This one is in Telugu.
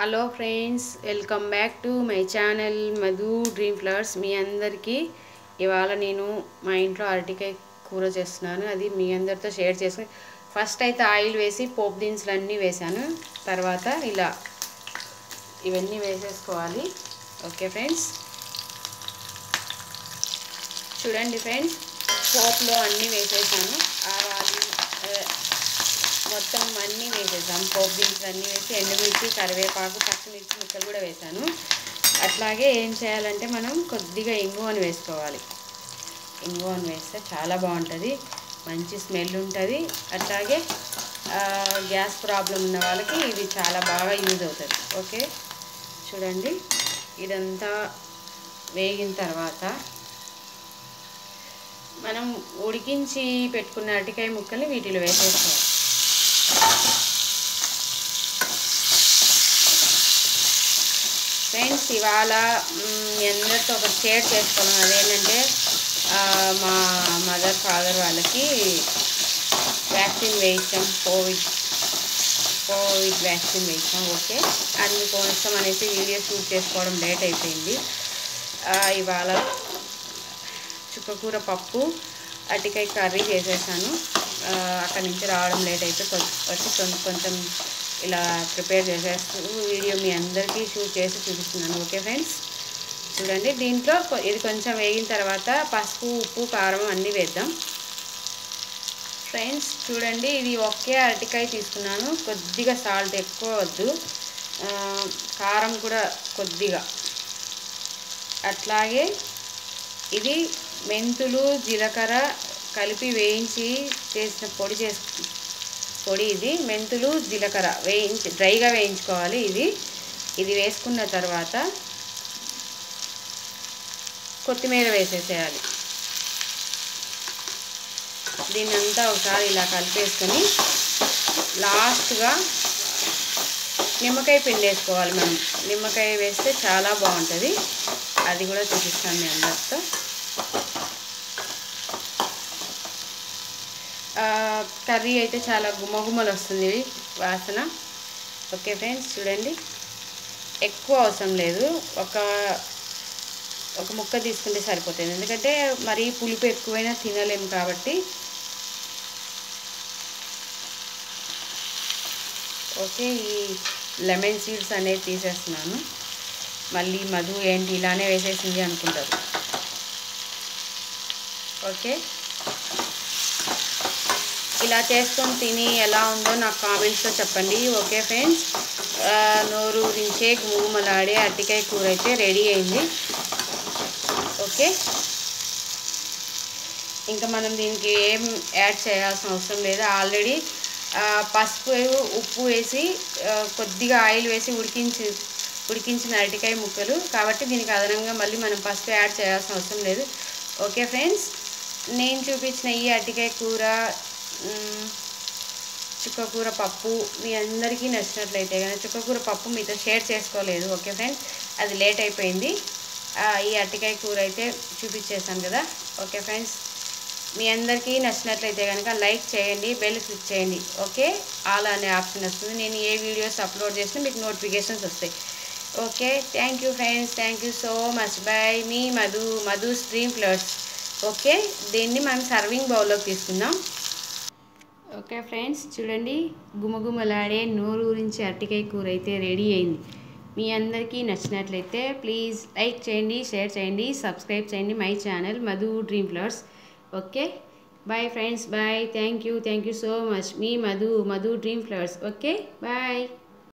Hello friends welcome back to my channel Madhu dream flowers మీ అందరికీ ఇవాళ నేను మా ఇంట్లో అరటికాయ కూర చేస్తున్నాను. అది మీ అందరితో షేర్ చేసుకుని ఫస్ట్ అయితే ఆయిల్ వేసి పోపు దినుసులు అన్నీ వేసాను తర్వాత ఇలా ఇవన్నీ వేసేసుకోవాలి. ఓకే ఫ్రెండ్స్ చూడండి ఫ్రెండ్స్ పోపులో అన్నీ వేసేసాను. ఆవాలు మొత్తం అన్నీ వేసేసాం. పోపు దినుసులు అన్నీ వేసి ఎండుమిర్చి కరివేపాకు పచ్చిమిర్చి ముక్కలు కూడా వేసాను. అట్లాగే ఏం చేయాలంటే మనం కొద్దిగా ఇంగువని వేసుకోవాలి. ఇంగువని వేస్తే చాలా బాగుంటుంది. మంచి స్మెల్ ఉంటుంది. అట్లాగే గ్యాస్ ప్రాబ్లం ఉన్న వాళ్ళకి ఇది చాలా బాగా యూజ్ అవుతుంది. ఓకే? చూడండి. ఇదంతా వేగిన తర్వాత మనం ఉడికించి పెట్టుకున్న అరటికాయ ముక్కల్ని వీటిలో వేసేసుకోవాలి. ఫ్రెండ్స్ ఇవాళ మీ అందరితో ఒక షేర్ చేసుకోవడం అదేంటంటే మా మదర్ ఫాదర్ వాళ్ళకి వ్యాక్సిన్ వేయించాం కోవిడ్ కోవిడ్ వ్యాక్సిన్ వేయించాం ఓకే? అందుకోసం అనేసి వీడియో షూట్ చేసుకోవడం లేట్ అయిపోయింది. ఇవాళ చుక్కకూర పప్పు అటికాయ కర్రీ చేసేసాను. అక్కడి నుంచి రావడం లేట్ అయితే వచ్చి కొంచెం ఇలా ప్రిపేర్ చేసేస్తూ వీడియో మీ అందరికీ షూట్ చేసి చూపిస్తున్నాను. ఓకే ఫ్రెండ్స్ చూడండి దీంట్లో కొ- ఇది కొంచెం వేగిన తర్వాత పసుపు ఉప్పు కారం అన్నీ వేద్దాం. ఫ్రెండ్స్ చూడండి ఇది ఒకే అరటికాయ తీసుకున్నాను. కొద్దిగా సాల్ట్ ఎక్కువ వద్దు. కారం కూడా కొద్దిగా. అట్లాగే ఇది మెంతులు జీలకర్ర కలిపి వేయించి చేసిన పొడి చేసు పొడి ఇది. మెంతులు జీలకర్ర వేయించి డ్రైగా వేయించుకోవాలి ఇది. ఇది వేసుకున్న తర్వాత కొత్తిమీర వేసేసేయాలి. దీన్ని అంతా ఒకసారి ఇలా కలిపేసుకొని లాస్ట్గా నిమ్మకాయ పిండి వేసుకోవాలి మనం. నిమ్మకాయ వేస్తే చాలా బాగుంటుంది. అది కూడా చూపిస్తాను మీ అందరితో. కర్రీ అయితే చాలా గుమ్మగుమ్మలు వస్తుంది వాసన. ఓకే ఫ్రెండ్స్ చూడండి. ఎక్కువ అవసరం లేదు. ఒక ఒక ముక్క తీసుకుంటే సరిపోతుంది. ఎందుకంటే మరీ పులుపు ఎక్కువైనా తినలేము కాబట్టి. ఓకే ఈ లెమన్ సీడ్స్ అనేది తీసేస్తున్నాను. మళ్ళీ మధు ఏంటి ఇలానే వేసేసింది అనుకుంటారు. ఓకే. ఇలా చేసుకొని తిని ఎలా ఉందో నాకు కామెంట్స్లో చెప్పండి. Okay friends? నోరు ఊరించే గుమ్మలాడే అరటికాయ కూర అయితే రెడీ అయింది. ఓకే? ఇంకా మనం దీనికి ఏం యాడ్ చేయాల్సిన అవసరం లేదు. ఆల్రెడీ పసుపు ఉప్పు వేసి కొద్దిగా ఆయిల్ వేసి ఉడికించి ఉడికించిన అరటికాయ ముక్కలు. కాబట్టి దీనికి అదనంగా మళ్ళీ మనం పసుపు యాడ్ చేయాల్సిన అవసరం లేదు. Okay friends? నేను చూపించిన ఈ అరటికాయ కూర చుక్కకూర పప్పు మీ అందరికీ నచ్చినట్లయితే కానీ చుక్కకూర పప్పు మీతో షేర్ చేసుకోలేదు ఓకే ఫ్రెండ్స్? అది లేట్ అయిపోయింది. ఈ అరటికాయ కూర అయితే చూపించేసాను కదా ఓకే ఫ్రెండ్స్? మీ అందరికీ నచ్చినట్లయితే కనుక లైక్ చేయండి బెల్ క్లిక్ చేయండి ఓకే? ఆల్ అనే ఆప్షన్ వస్తుంది. నేను ఏ వీడియోస్ అప్లోడ్ చేసినా మీకు నోటిఫికేషన్స్ వస్తాయి. Okay? Thank you friends. Thank you so much. Bye. Me Madhu Madhu stream flowers. Okay? దీన్ని మనం సర్వింగ్ బౌల్లోకి తీసుకుందాం. ఓకే ఫ్రెండ్స్ చూడండి. గుమగుమలాడే నోరు గురించి అరటికాయ కూర అయితే రెడీ అయింది. మీ అందరికీ నచ్చినట్లయితే ప్లీజ్ లైక్ చేయండి షేర్ చేయండి సబ్స్క్రైబ్ చేయండి my channel Madhu dream flowers. Okay? Bye friends bye thank you thank you so much me Madhu Madhu dream flowers. Okay? Bye